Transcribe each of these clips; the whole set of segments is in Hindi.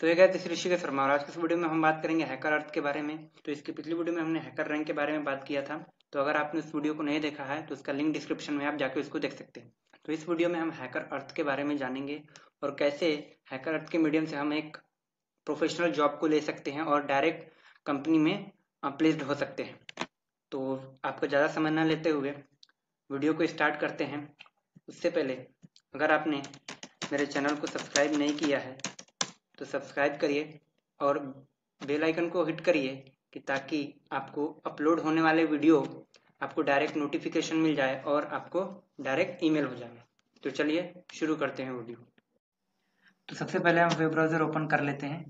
तो ये गए तीसरी ऋषिकेश शर्मा और आज के इस वीडियो में हम बात करेंगे हैकर अर्थ के बारे में। तो इसकी पिछली वीडियो में हमने हैकर रैंक के बारे में बात किया था। तो अगर आपने उस वीडियो को नहीं देखा है तो उसका लिंक डिस्क्रिप्शन में आप जाके उसको देख सकते हैं। तो इस वीडियो में हम हैकर अर्थ के बारे में जानेंगे और कैसे हैकर अर्थ के मीडियम से हम एक प्रोफेशनल जॉब को ले सकते हैं और डायरेक्ट कंपनी में प्लेस्ड हो सकते हैं। तो आपको ज़्यादा समय न लेते हुए वीडियो को स्टार्ट करते हैं। उससे पहले अगर आपने मेरे चैनल को सब्सक्राइब नहीं किया है तो सब्सक्राइब करिए और बेल आइकन को हिट करिए कि ताकि आपको अपलोड होने वाले वीडियो आपको डायरेक्ट नोटिफिकेशन मिल जाए और आपको डायरेक्ट ईमेल हो जाए। तो चलिए शुरू करते हैं वीडियो तो सबसे पहले हम वेब ब्राउज़र ओपन कर लेते हैं।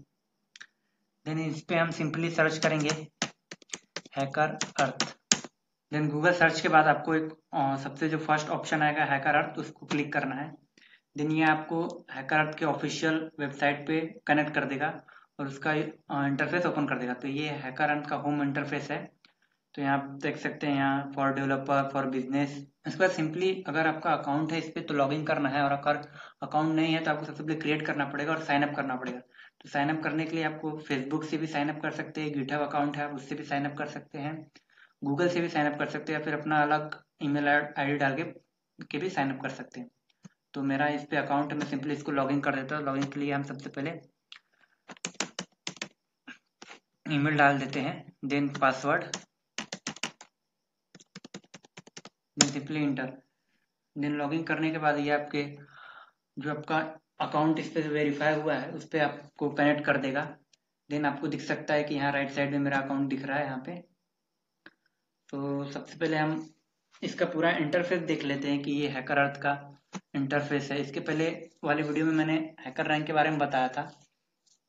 देन इस पर हम सिंपली सर्च करेंगे HackerEarth then Google search के बाद आपको एक सबसे जो फ़र्स्ट ऑप्शन आएगा हैकर अर्थ उसको क्लिक करना है। देन ये आपको हैकर के ऑफिशियल वेबसाइट पे कनेक्ट कर देगा और उसका इंटरफेस ओपन कर देगा। तो ये हैकर का होम इंटरफेस है। तो यहाँ आप देख सकते हैं यहाँ फॉर डेवलपर फॉर बिज़नेस इसके बाद सिंपली अगर आपका अकाउंट है इस पर तो लॉगिन करना है और अगर अकाउंट नहीं है तो आपको सबसे पहले क्रिएट करना पड़ेगा और साइनअप करना पड़ेगा। तो साइनअप करने के लिए आपको फेसबुक से भी साइनअप कर सकते हैं गिटहब अकाउंट है उससे भी साइनअप कर सकते हैं। गूगल से भी साइनअप कर सकते हैं या फिर अपना अलग ईमेल आईडी डाल के के भी साइनअप कर सकते हैं। तो मेरा इस पे अकाउंट मैं सिंपली इसको लॉगिन कर देता हूँ। लॉगिन के लिए हम सबसे पहले ईमेल डाल देते हैं। Then password then simply enter then login करने के बाद ये आपके जो आपका अकाउंट इस पर वेरीफाई हुआ है, उस पर आपको कनेक्ट कर देगा। देन आपको दिख सकता है कि यहाँ राइट साइड में मेरा अकाउंट दिख रहा है यहाँ पे। तो सबसे पहले हम इसका पूरा इंटरफेस देख लेते हैं कि ये हैकर अर्थ का इंटरफेस है। इसके पहले वाले वीडियो में मैंने हैकर रैंक के बारे में बताया था।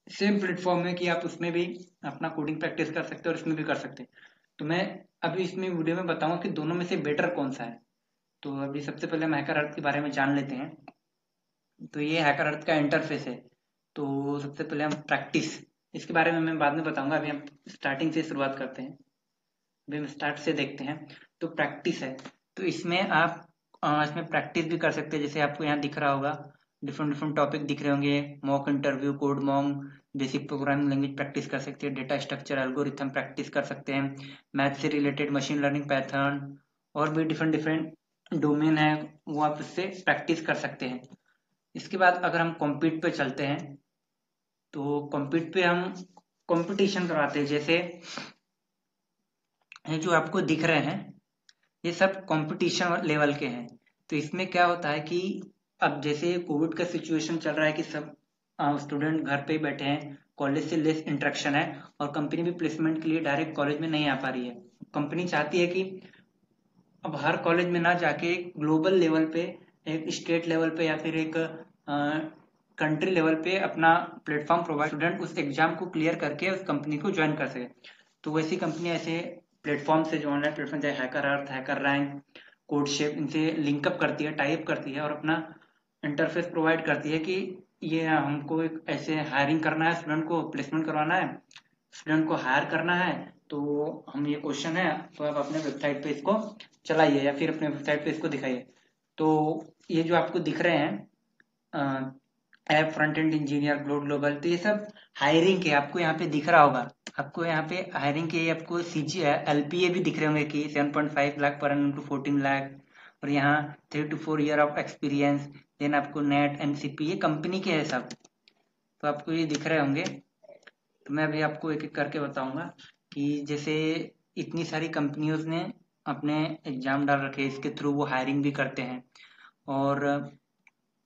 सेम प्लेटफॉर्म है कि आप उसमें भी अपना कोडिंग प्रैक्टिस कर सकते हैं और इसमें भी कर सकते तो मैं अभी इसमें वीडियो में बताऊँगा कि दोनों में से बेटर कौन सा है। तो अभी सबसे पहले हम हैकर अर्थ के बारे में जान लेते हैं। तो ये हैकर अर्थ का इंटरफेस है। तो सबसे पहले हम प्रैक्टिस इसके बारे में मैं बाद में बताऊँगा। अभी हम स्टार्टिंग से शुरुआत करते हैं। अभी हम स्टार्ट से देखते हैं। तो प्रैक्टिस है। तो इसमें आप इसमें प्रैक्टिस भी कर सकते हैं। जैसे आपको यहाँ दिख रहा होगा डिफरेंट डिफरेंट टॉपिक दिख रहे होंगे। Mock interview CodeMonk basic programming language practice कर सकते हैं। डेटा स्ट्रक्चर एल्गोरिथम प्रैक्टिस कर सकते हैं। मैथ से रिलेटेड मशीन लर्निंग पैथर्न और भी डिफरेंट डिफरेंट डोमेन है, वो आप इससे प्रैक्टिस कर सकते हैं। इसके बाद अगर हम कॉम्पीट पे चलते हैं तो कॉम्पीट पे हम कंपटीशन करवाते हैं। जैसे जो आपको दिख रहे हैं ये सब कंपटीशन लेवल के हैं। तो इसमें क्या होता है कि अब जैसे कोविड का सिचुएशन चल रहा है कि सब स्टूडेंट घर पे बैठे हैं कॉलेज से लेस इंट्रैक्शन है और कंपनी भी प्लेसमेंट के लिए डायरेक्ट कॉलेज में नहीं आ पा रही है। कंपनी चाहती है कि अब हर कॉलेज में ना जाके एक ग्लोबल लेवल पे, एक स्टेट लेवल पे या फिर एक कंट्री लेवल पे अपना प्लेटफॉर्म प्रोवाइड स्टूडेंट उस एग्ज़ाम को क्लियर करके उस कंपनी को ज्वाइन कर सके। तो वैसी कंपनी ऐसे प्लेटफॉर्म से जो ऑनलाइन प्लेटफॉर्म चाहे HackerEarth HackerRank CodeChef इनसे लिंकअप करती है टाइप करती है और अपना इंटरफेस प्रोवाइड करती है कि ये हमको एक ऐसे हायरिंग करना है स्टूडेंट को प्लेसमेंट करवाना है स्टूडेंट को हायर करना है तो हम ये क्वेश्चन है तो आप अपने वेबसाइट पे इसको चलाइए या फिर अपने वेबसाइट पे इसको दिखाइए। तो ये जो आपको दिख रहे हैं app front end engineer global तो ये सब हायरिंग के आपको यहाँ पे दिख रहा होगा। आपको यहाँ पे हायरिंग के आपको सी जी एल पी ए भी दिख रहे होंगे कि सेवन पॉइंट फाइव लाख पर टू फोर्टीन लाख और यहाँ three two four year of experience then आपको नेट एन सी पी ये कंपनी के है सब। तो आपको ये दिख रहे होंगे। तो मैं अभी आपको एक एक करके बताऊँगा कि जैसे इतनी सारी कंपनियों ने अपने एग्ज़ाम डाल रखे इसके थ्रू वो हायरिंग भी करते हैं। और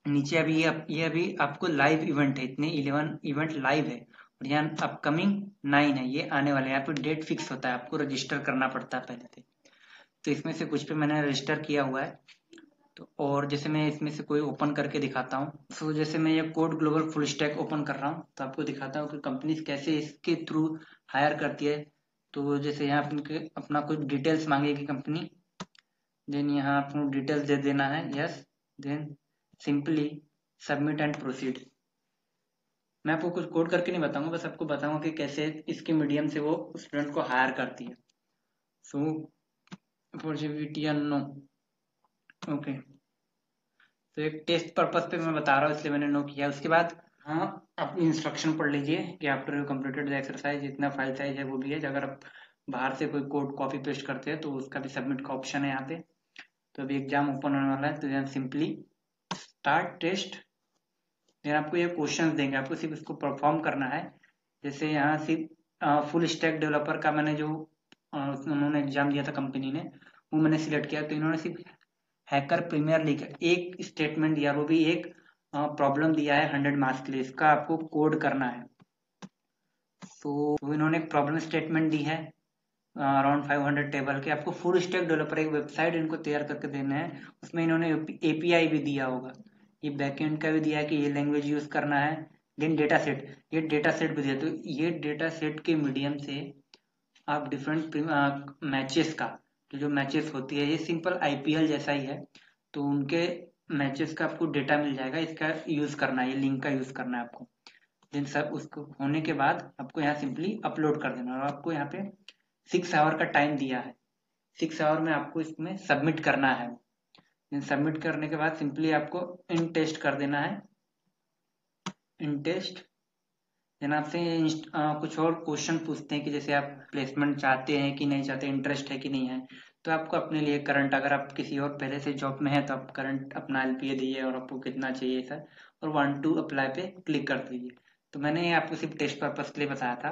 नीचे अभी ये अभी आपको लाइव इवेंट है, इतने इलेवन इवेंट लाइव है। और यहाँ अपकमिंग नाइन है। ये आने वाले यहाँ पे डेट फिक्स होता है। आपको रजिस्टर करना पड़ता है पहले से। तो इसमें से कुछ पे मैंने रजिस्टर किया हुआ है। तो और जैसे मैं इसमें से कोई ओपन करके दिखाता हूँ। तो जैसे मैं ये code global full stack open कर रहा हूँ तो आपको दिखाता हूँ कि कंपनी कैसे इसके थ्रू हायर करती है। तो जैसे यहाँ अपना कुछ डिटेल्स मांगेगी कंपनी देन यहाँ आपको डिटेल्स दे देना है। Yes then simply submit and proceed मैं आपको कुछ कोड करके नहीं बताऊँगा, बस आपको बताऊँगा कि कैसे इसके मीडियम से वो स्टूडेंट को हायर करती है। सो अपॉर्चुनिटी नो ओके तो एक टेस्ट पर्पज पे मैं बता रहा हूँ, इसलिए मैंने नो किया। उसके बाद हाँ आप इंस्ट्रक्शन पढ़ लीजिए कि after you completed the exercise जितना फ़ाइल साइज़ है वो भी है। अगर आप बाहर से कोई कोड कॉपी पेस्ट करते हैं तो उसका भी सबमिट का ऑप्शन है यहाँ पे। तो अभी एग्ज़ाम ओपन होने वाला है तो सिंपली स्टार्ट टेस्ट देन आपको ये क्वेश्चन देंगे। आपको सिर्फ़ इसको परफॉर्म करना है। जैसे यहाँ सिर्फ़ फुल स्टैक डेवलपर का मैंने जो उन्होंने एग्ज़ाम दिया था कंपनी ने, वो मैंने सिलेक्ट किया। तो इन्होंने सिर्फ़ हैकर प्रीमियर लीग एक स्टेटमेंट दिया। वो भी एक प्रॉब्लम दिया है हंड्रेड मार्क्स के लिए। इसका आपको कोड करना है। तो इन्होंने एक प्रॉब्लम स्टेटमेंट दी है अराउंड फाइव हंड्रेड टेबल के। आपको फुल स्टैक डेवलपर एक वेबसाइट इनको तैयार करके देना है। उसमें इन्होंने एपीआई भी दिया होगा। ये बैकएंड का भी दिया है कि ये लैंग्वेज यूज़ करना है देन डेटा सेट ये डेटा सेट भी दिया तो ये डेटा सेट के मीडियम से आप डिफरेंट मैचेस का तो जो मैचेस होती है, ये सिंपल आईपीएल जैसा ही है तो उनके मैचेस का आपको डेटा मिल जाएगा, इसका यूज़ करना है, ये लिंक का यूज़ करना है आपको। देन सब उसको होने के बाद आपको यहाँ सिंपली अपलोड कर देना और आपको यहाँ पे सिक्स आवर का टाइम दिया है। सिक्स आवर में आपको इसमें सबमिट करना है। सबमिट करने के बाद सिंपली आपको इन टेस्ट कर देना है। इन टेस्ट देन आपसे कुछ और क्वेश्चन पूछते हैं कि जैसे आप प्लेसमेंट चाहते हैं कि नहीं चाहते इंटरेस्ट है कि नहीं है तो आपको अपने लिए करंट अगर आप किसी और पहले से जॉब में है तो आप करंट अपना LPA दीजिए और आपको कितना चाहिए सर और वन टू अप्लाई पे क्लिक कर दीजिए। तो मैंने आपको सिर्फ़ टेस्ट पर्पज के लिए बताया था।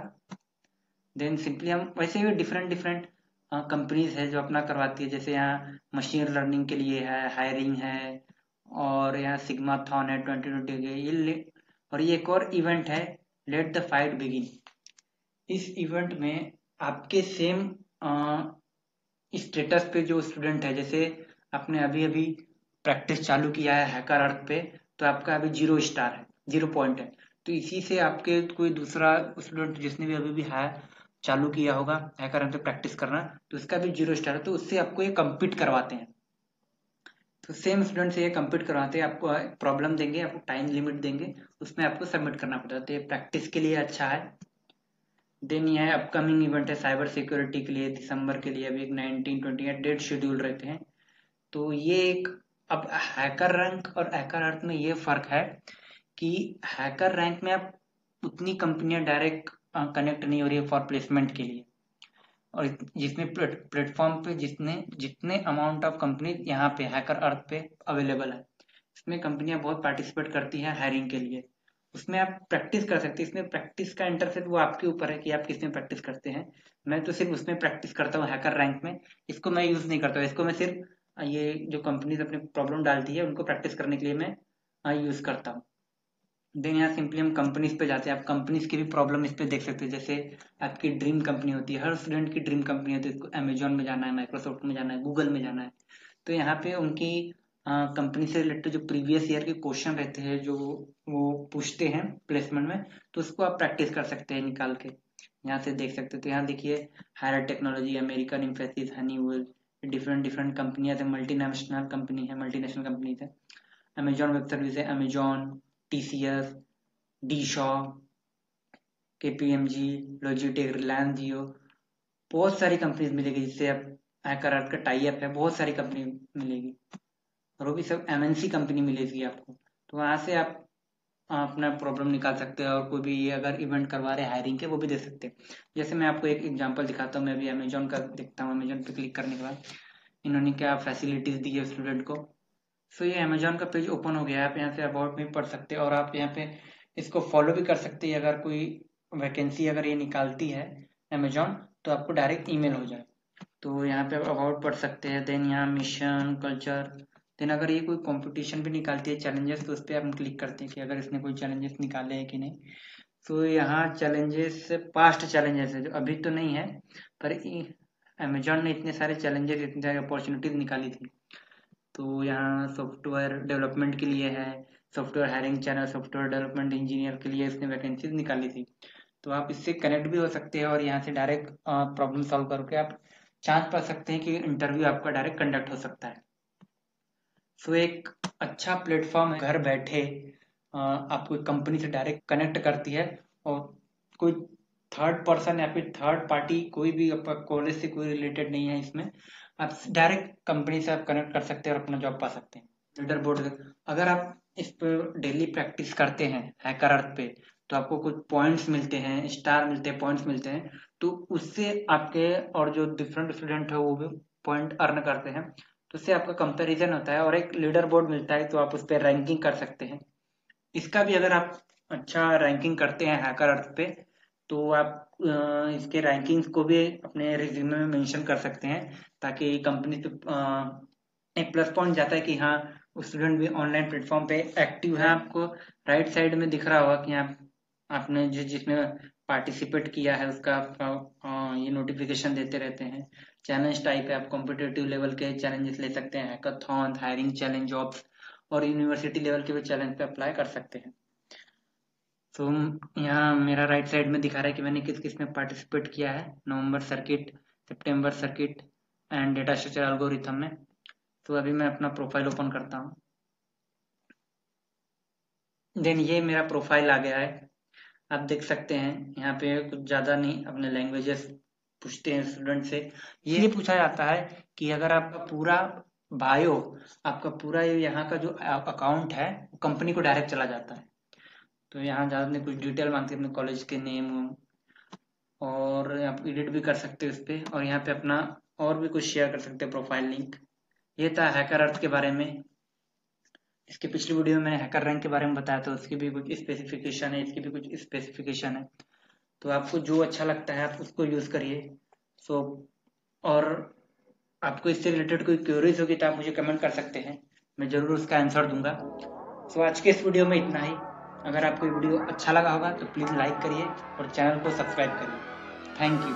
देन सिंपली हम, वैसे भी डिफरेंट डिफरेंट कंपनीज़ है जो अपना करवाती है। जैसे यहाँ मशीन लर्निंग के लिए है हायरिंग है और यहाँ सिग्मा थॉन है ट्वेंटी ट्वेंटी के। ये और ये एक और इवेंट है लेट द फाइट बिगिन इस इवेंट में आपके सेम स्टेटस पे जो स्टूडेंट है, जैसे आपने अभी अभी प्रैक्टिस चालू किया है हैकर अर्थ पे तो आपका अभी ज़ीरो स्टार है ज़ीरो पॉइंट है। तो इसी से आपके कोई दूसरा स्टूडेंट जिसने भी अभी भी है चालू किया होगा हैकर पे प्रैक्टिस करना तो उसका भी ज़ीरो स्टार है तो उससे आपको ये कम्पीट करवाते हैं। तो सेम स्टूडेंट से ये कम्पीट करवाते हैं, आपको प्रॉब्लम देंगे, आपको टाइम लिमिट देंगे, उसमें आपको सबमिट करना पड़ता है। तो ये प्रैक्टिस के लिए अच्छा है। देन यह अपकमिंग इवेंट है साइबर सिक्योरिटी के लिए दिसंबर के लिए, अभी एक nineteen twenty eight date schedule रहते हैं। तो ये एक, अब हैकर रैंक और हैकर अर्थ में ये फ़र्क है कि हैकर रैंक में आप उतनी कंपनियाँ डायरेक्ट कनेक्ट नहीं हो रही है फॉर प्लेसमेंट के लिए। और जिसमें प्लेटफॉर्म पे जितने जितने अमाउंट ऑफ़ कंपनी यहाँ पे हैकर अर्थ पे अवेलेबल है इसमें कंपनियाँ बहुत पार्टिसिपेट करती हैं हायरिंग के लिए। उसमें आप प्रैक्टिस कर सकते हैं। इसमें प्रैक्टिस का इंटरफेस वो आपके ऊपर है कि आप किसमें प्रैक्टिस करते हैं। मैं तो सिर्फ़ उसमें प्रैक्टिस करता हूँ हैकर रैंक में। इसको मैं यूज़ नहीं करता इसको मैं सिर्फ़, ये जो कंपनीज़ अपने प्रॉब्लम डालती है, उनको प्रैक्टिस करने के लिए मैं यूज़ करता हूँ। देन यहाँ सिंपली हम कंपनीज़ पे जाते हैं। आप कंपनीज़ की भी प्रॉब्लम इस पे देख सकते हैं। जैसे आपकी ड्रीम कंपनी होती है। हर स्टूडेंट की ड्रीम कंपनी होती है। अमेजोन में जाना है माइक्रोसॉफ्ट में जाना है गूगल में जाना है। तो यहाँ पे उनकी कंपनी से रिलेटेड जो प्रीवियस ईयर के क्वेश्चन रहते हैं, जो वो पूछते हैं प्लेसमेंट में तो उसको आप प्रैक्टिस कर सकते हैं निकाल के। यहाँ से देख सकते हैं। तो यहाँ देखिए हायर टेक्नोलॉजी अमेरिकन इन्फेसिस हनी डिफरेंट डिफरेंट कंपनियाँ है। मल्टीनेशनल कंपनी है मल्टीनेशनल कंपनी है। अमेजोन वेब सर्विस है Amazon TCS D Shaw K P M G Logitech Reliance Jio बहुत सारी कंपनीज़ मिलेगी जिससे आप हैकर का टाई अप है, बहुत सारी कंपनी मिलेगी। और वो भी सब एमएनसी कंपनी मिलेगी आपको। तो वहाँ से आप अपना प्रॉब्लम निकाल सकते हैं और कोई भी ये अगर इवेंट करवा रहे हायरिंग के, वो भी दे सकते हैं। जैसे मैं आपको एक एग्जांपल दिखाता हूँ, मैं अभी अमेजोन का देखता हूँ अमेजोन पे क्लिक करने के बाद। इन्होंने क्या फैसिलिटीज़ दी है स्टूडेंट को? सो ये अमेजोन का पेज ओपन हो गया है, आप यहाँ से अबाउट में पढ़ सकते हैं और आप यहाँ पे इसको फॉलो भी कर सकते हैं। अगर कोई वैकेंसी अगर ये निकालती है अमेजोन तो आपको डायरेक्ट ईमेल हो जाए। तो यहाँ पे आप अबाउट पढ़ सकते हैं। देन यहाँ मिशन कल्चर देन अगर ये कोई कंपटीशन भी निकालती है चैलेंजेस तो उस पर हम क्लिक करते हैं कि अगर इसने कोई चैलेंजेस निकाले हैं कि नहीं। तो यहाँ चैलेंजेस पास्ट चैलेंजेस है, जो अभी तो नहीं है, पर अमेजोन ने इतने सारे चैलेंजेस इतनी सारी अपॉर्चुनिटीज़ निकाली थी। तो यहाँ सॉफ्टवेयर डेवलपमेंट के लिए है software hiring channel software development engineer के लिए इसने वैकेंसीज निकाली थी। तो आप इससे कनेक्ट भी हो सकते हैं और यहाँ से डायरेक्ट प्रॉब्लम सॉल्व करके आप चांस पा सकते हैं कि इंटरव्यू आपका डायरेक्ट कंडक्ट हो सकता है। सो एक अच्छा प्लेटफॉर्म घर बैठे आपको कंपनी से डायरेक्ट कनेक्ट करती है और कोई थर्ड पर्सन या फिर थर्ड पार्टी कोई भी आपका कॉलेज से कोई रिलेटेड नहीं है इसमें आप डायरेक्ट कंपनी से आप कनेक्ट कर सकते हैं और अपना जॉब पा सकते हैं। लीडर बोर्ड अगर आप इस पर डेली प्रैक्टिस करते हैं हैकर अर्थ पे तो आपको कुछ पॉइंट्स मिलते हैं स्टार मिलते हैं पॉइंट्स मिलते हैं तो उससे आपके और जो डिफरेंट स्टूडेंट है, वो भी पॉइंट अर्न करते हैं। तो उससे आपका कंपैरिजन होता है और एक लीडर बोर्ड मिलता है तो आप उस पर रैंकिंग कर सकते हैं। इसका भी अगर आप अच्छा रैंकिंग करते हैं हैकर अर्थ पे तो आप इसके रैंकिंग्स को भी अपने रिज्यूमे में मेंशन कर सकते हैं, ताकि कंपनी एक प्लस पॉइंट जाता है कि हाँ स्टूडेंट भी ऑनलाइन प्लेटफॉर्म पे एक्टिव है आपको। राइट साइड में दिख रहा होगा कि आप, आपने जो जिसमें पार्टिसिपेट किया है, उसका ये नोटिफिकेशन देते रहते हैं। चैलेंज टाइप है, आप कॉम्पिटेटिव लेवल के चैलेंजेस ले सकते हैं। हायरिंग चैलेंज जॉब्स और यूनिवर्सिटी लेवल के भी चैलेंज पे अप्लाई कर सकते हैं। तो यहाँ मेरा राइट साइड में दिखा रहा है कि मैंने किस किसमें पार्टिसिपेट किया है नवंबर circuit September circuit and data structure algorithm में। तो अभी मैं अपना प्रोफ़ाइल ओपन करता हूँ। देन ये मेरा प्रोफ़ाइल आ गया है। आप देख सकते हैं, यहाँ पे कुछ ज़्यादा नहीं, अपने लैंग्वेजेस पूछते हैं स्टूडेंट से। ये पूछा जाता है कि अगर आपका पूरा बायो आपका पूरा यहाँ का जो अकाउंट है कंपनी को डायरेक्ट चला जाता है। तो यहाँ ज़्यादा नहीं, कुछ डिटेल मांगते अपने कॉलेज के नेम और आप एडिट भी कर सकते हैं उस पर और यहाँ पे अपना और भी कुछ शेयर कर सकते हैं प्रोफ़ाइल लिंक ये था हैकर अर्थ के बारे में। इसके पिछली वीडियो में मैंने हैकर रैंक के बारे में बताया था। उसकी भी कुछ स्पेसिफिकेशन है, इसकी भी कुछ स्पेसिफिकेशन है। तो आपको जो अच्छा लगता है, आप उसको यूज़ करिए। सो और आपको इससे रिलेटेड कोई क्वेरीज होगी तो आप मुझे कमेंट कर सकते हैं। मैं ज़रूर उसका आंसर दूँगा। सो आज के इस वीडियो में इतना ही। अगर आपको वीडियो अच्छा लगा होगा तो प्लीज़ लाइक करिए और चैनल को सब्सक्राइब करिए। Thank you.